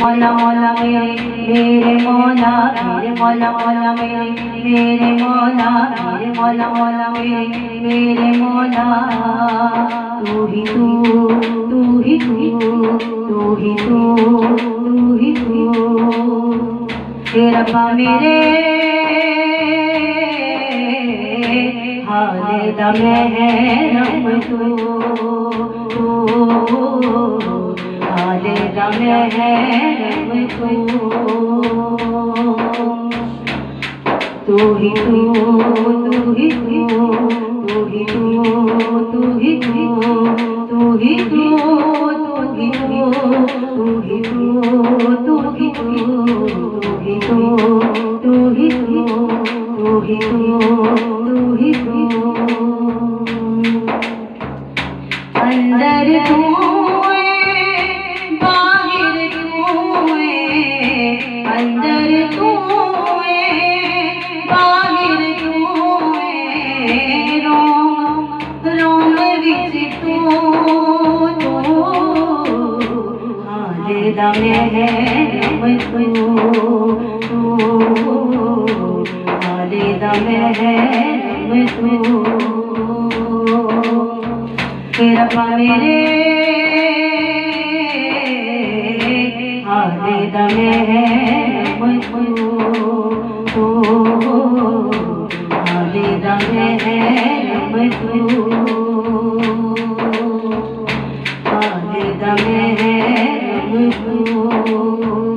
मौला मौला मेरे मेरे मौला मेरे मौला मौला मेरे मेरे मौला मेरे मौला मौला मेरे मेरे मौला तू ही तू तू ही तू तू ही तू तू ही तू हे रब्बा मेरे हाले दमे है रब तू हाले दमे है तू तू ही तू तू ही तू तू ही तू तू ही तू तू ही तू तू ही तू तू ही तू तू ही तू तू ही तू तू ही तू तू ही तू तू ही तू अंदर तू बाहर तू अंदर तू बाहर तू दमे है रब तू महब तू तेरा पा मेरे है तू तू आगे दम है तू आगे दम है तू